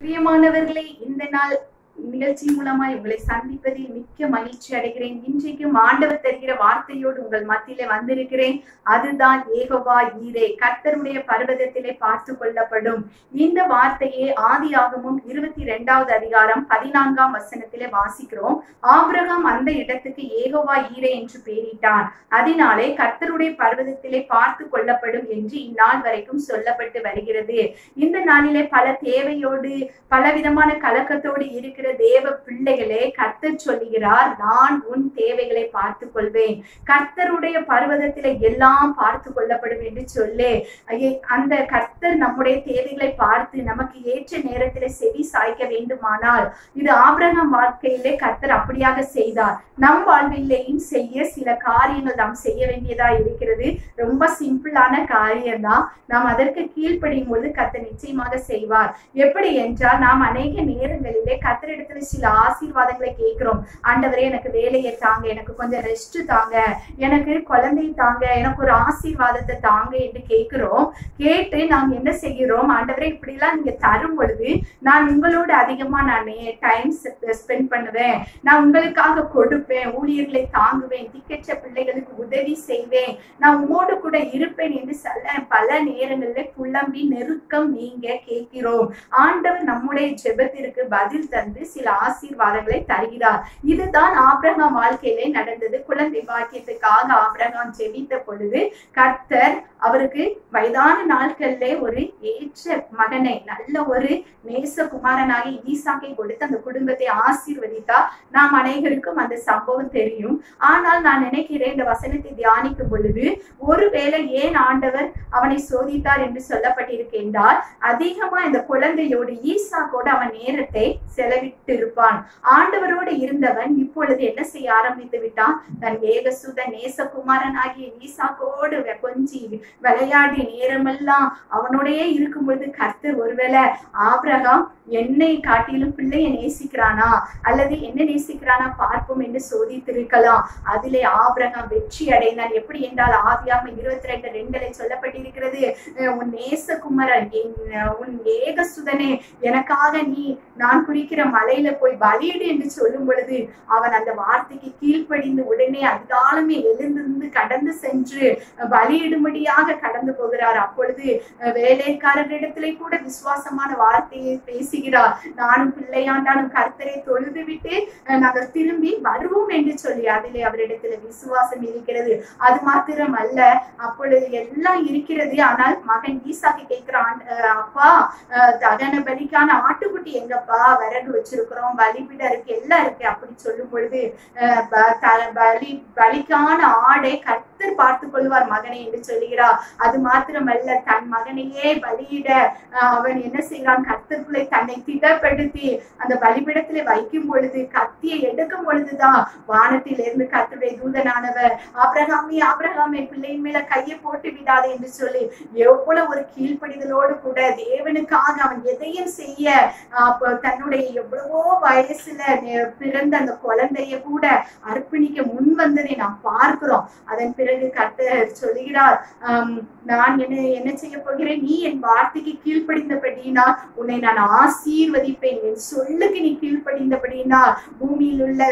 பிரியமானவர்களே இந்த நாள் நிகழ்ச்சி மூலமா உங்களை சந்திப்பதில் மிக்க மகிழ்ச்சி அடைகிறேன். இன்றைக்கும் ஆண்டவர் தருகிற வார்த்தையோடு உங்கள் மத்தியிலே வந்திருக்கிறேன். அதுதான் ஏகவா ஈரே கர்த்தருடைய பர்வதத்திலே பார்த்து கொள்ளப்படும். இந்த வார்த்தையை ஆகமும் இருபத்தி இரண்டாவது அதிகாரம் பதினான்காம் வசனத்திலே வாசிக்கிறோம். ஆபிரகாம் அந்த இடத்துக்கு ஏகவா ஈரே என்று பெயரிட்டான். அதனாலே கர்த்தருடைய பர்வதத்திலே பார்த்து கொள்ளப்படும் என்று இந்நாள் வரைக்கும் சொல்லப்பட்டு வருகிறது. இந்த நாளிலே பல தேவையோடு பலவிதமான கலக்கத்தோடு இருக்கிற இருக்கிற தேவ பிள்ளைகளே கர்த்தர் சொல்லுகிறார் நான் உன் தேவைகளை பார்த்து கொள்வேன் கர்த்தருடைய பர்வதத்தில எல்லாம் பார்த்து கொள்ளப்படும் என்று சொல்லு. அந்த கர்த்தர் நம்முடைய தேவைகளை பார்த்து நமக்கு ஏற்ற நேரத்திலே செவி சாய்க்க வேண்டுமானால் இது ஆபிரகாம் வாழ்க்கையிலே கர்த்தர் அப்படியாக செய்தார். நம் வாழ்விலேயும் செய்ய சில காரியங்கள் நாம் செய்ய வேண்டியதா இருக்கிறது. ரொம்ப சிம்பிளான காரியம்தான். நாம் அதற்கு கீழ்ப்படியும் போது கர்த்தர் நிச்சயமாக செய்வார். எப்படி என்றால் நாம் அநேக நேரங்களிலே கர்த்தர் கர்த்தரிடத்துல சில ஆசீர்வாதங்களை கேட்கிறோம். ஆண்டவரே எனக்கு வேலையை தாங்க எனக்கு கொஞ்சம் ரெஸ்ட் தாங்க எனக்கு குழந்தை தாங்க எனக்கு ஒரு ஆசீர்வாதத்தை தாங்க என்று கேட்கிறோம். கேட்டு நாம் என்ன செய்கிறோம்? ஆண்டவரே இப்படிலாம் நீங்க தரும் பொழுது நான் உங்களோட அதிகமா நான் டைம் ஸ்பெண்ட் பண்ணுவேன். நான் உங்களுக்காக கொடுப்பேன் ஊழியர்களை தாங்குவேன் திக்கற்ற பிள்ளைகளுக்கு உதவி செய்வேன். நான் உங்களோட கூட இருப்பேன் என்று சொல்ல பல நேரங்களில் புலம்பி நெருக்கம் நீங்க கேட்கிறோம். ஆண்டவர் நம்முடைய ஜெபத்திற்கு பதில் தந்து சில ஆசீர்வாதங்களை தருகிறார். இதுதான் ஆபிரகாம் வாழ்க்கையிலே நடந்தது. குழந்தை பாக்கியத்துக்காக ஆபிரகாம் ஜெபித்த பொழுது கர்த்தர் அவருக்கு வயதான நாட்கள்ல ஒரு ஏற்ற மகனை நல்ல ஒரு நேசகுமாரனாகி ஈசாக்கை கொடுத்து அந்த குடும்பத்தை ஆசீர்வதித்தார். நாம் அனைவருக்கும் அந்த சம்பவம் தெரியும். ஆனால் நான் நினைக்கிறேன் இந்த வசனத்தை தியானிக்கும் பொழுது ஒருவேளை ஏன் ஆண்டவர் அவனை சோதித்தார் என்று சொல்லப்பட்டிருக்கின்றால் அதிகமா இந்த குழந்தையோடு ஈசாக்கோடு அவன் நேரத்தை செலவி இருப்பான் ஆண்டவரோடு இருந்தவன் இப்பொழுது என்ன செய்ய ஆரம்பித்து விட்டான்? தன் ஏகசுத நேசகுமாரன் ஆகிய ஈசாக்கோடு கொஞ்சி விளையாடி நேரமெல்லாம் அவனோடயே இருக்கும் பொழுது கர்த்தர் ஒருவேளை ஆபிரகாம் என்னை காட்டிலும் பிள்ளையை நேசிக்கிறானா? அல்லது என்ன நேசிக்கிறானா? பார்ப்போம் என்று சோதித்திருக்கலாம். அதிலே ஆபிரகாம் வெற்றி அடைந்தான் எப்படி என்றால் ஆதியாம இருபத்தி ரெண்டு ரெண்டுல சொல்லப்பட்டிருக்கிறது உன் நேசகுமரன் உன் ஏகசுதனே எனக்காக நீ நான் குறிக்கிற மலையில போய் பலியிடு என்று சொல்லும் பொழுது அவன் அந்த வார்த்தைக்கு கீழ்ப்படிந்து உடனே அதிகாலமே எழுந்திருந்து கடந்து சென்று பலியிடும்படியாக கடந்து போகிறார். அப்பொழுது வேலைக்காரரிடத்திலே கூட விசுவாசமான வார்த்தையை பேசி பேசுகிறார் நானும் பிள்ளையாண்டானும் கர்த்தரை தொழுது விட்டு நாங்கள் திரும்பி வருவோம் என்று சொல்லி அதிலே அவரிடத்துல விசுவாசம் இருக்கிறது. அது மாத்திரம் அல்ல அப்பொழுது எல்லாம் இருக்கிறது. ஆனால் மகன் ஈசாக்கு கேட்கிறான் அப்பா தகன பலிக்கான ஆட்டுக்குட்டி எங்கப்பா விறகு வச்சிருக்கிறோம் பலிபிட இருக்கு எல்லாம் இருக்கு அப்படி சொல்லும் பொழுது பலி பலிக்கான ஆடை கர்த்தர் பார்த்து கொள்வார் மகனை என்று சொல்லுகிறார். அது மாத்திரமல்ல தன் மகனையே பலியிட அவன் என்ன செய்கிறான்? கர்த்தர்களை தன்னை திடப்படுத்தி அந்த பலிபிடத்திலே வைக்கும் பொழுது கத்தியை எடுக்கும் பொழுதுதான் வானத்திலிருந்து கத்துடைய தூதனானவர் ஆப்ரஹாமி ஆப்ரஹாமே பிள்ளையின் மேல கையை போட்டு விடாதே என்று சொல்லி எவ்வளவு ஒரு கீழ்ப்படிதலோடு கூட தேவனுக்காக அவன் எதையும் செய்ய தன்னுடைய எவ்வளவோ வயசுல பிறந்த அந்த குழந்தைய கூட அர்ப்பணிக்க முன் வந்ததை நாம் பார்க்கிறோம். அதன் பிறகு கத்த சொல்லுகிறார் நான் என்ன என்ன செய்ய போகிறேன்? நீ என் வார்த்தைக்கு கீழ்ப்படிந்தபடினா உன்னை நான் ஆசீர்வதிப்பேன். என் சொல்லுக்கு நீ கீழ்ப்படிந்தபடினா பூமியில் உள்ள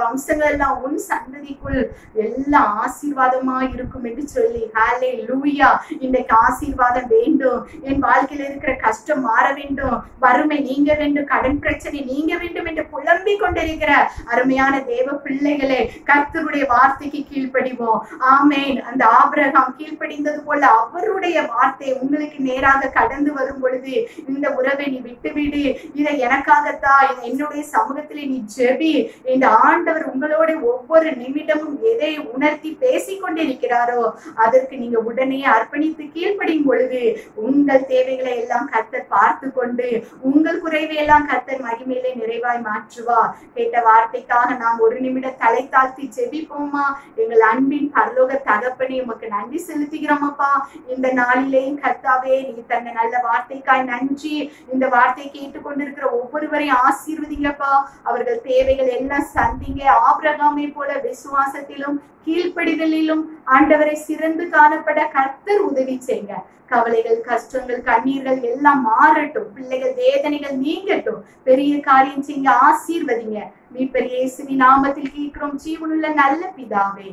வம்சங்கள் எல்லாம் உன் சந்ததிக்குள் எல்லாம் ஆசீர்வாதமா இருக்கும் என்று சொல்லி ஹாலே லூயா இன்றைக்கு ஆசீர்வாதம் வேண்டும். என் வாழ்க்கையில இருக்கிற கஷ்டம் மாற வேண்டும். வறுமை நீங்க வேண்டும். கடன் பிரச்சனை நீங்க வேண்டும் என்று புலம்பிக் கொண்டிருக்கிற அருமையான தேவ பிள்ளைகளே கர்த்தருடைய வார்த்தைக்கு கீழ்ப்படிவோம். ஆமேன். அந்த ஆபிரகாம் கீழ்ப்படிந்தது போல அவருடைய வார்த்தை உங்களுக்கு நேராக கடந்து வரும் பொழுது இந்த உறவை நீ விட்டுவிடு. இதை எனக்காகத்தான் என்னுடைய சமூகத்திலே நீ ஜெபி. இந்த ஆண்டவர் உங்களோட ஒவ்வொரு நிமிடமும் எதை உணர்த்தி பேசிக் கொண்டிருக்கிறாரோ அதற்கு நீங்க உடனே அர்ப்பணித்து கீழ்ப்படியும் பொழுது உங்கள் தேவைகளை எல்லாம் கர்த்தர் பார்த்து கொண்டு உங்கள் குறைவை எல்லாம் கர்த்தர் மகிமையிலே நிறைவாய் மாற்றுவார். கேட்ட வார்த்தைக்காக நாம் ஒரு நிமிடம் தலை தாழ்த்தி ஜெபிப்போமா? எங்கள் அன்பின் பரலோக தகப்பனே உமக்கு நன்றி செலுத்துகிறோம் அப்பா இந்த நாளிலேயும் கர்த்தாவே நீ தந்த நல்ல வார்த்தைக்காய் நன்றி. இந்த வார்த்தை கேட்டுக்கொண்டிருக்கிற ஒவ்வொருவரையும் ஆசீர்வதிங்கப்பா. அவர்கள் தேவைகள் எல்லாம் சந்திங்க. ஆபிரகாமை போல விசுவாசத்திலும் கீழ்ப்படிதலிலும் ஆண்டவரை சிறந்து காணப்பட கர்த்தர் உதவி செய்யுங்க கவலைகள் கஷ்டங்கள் கண்ணீர்கள் எல்லாம் மாறட்டும். பிள்ளைகள் வேதனைகள் நீங்கட்டும். பெரிய காரியம் செய்ய ஆசீர்வதிங்க. மீட்பர் இயேசுவி நாமத்தில் கேட்கிறோம். ஜீவனுள்ள நல்ல பிதாவே.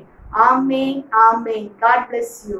ஆமே ஆமே காட் பிளஸ் யூ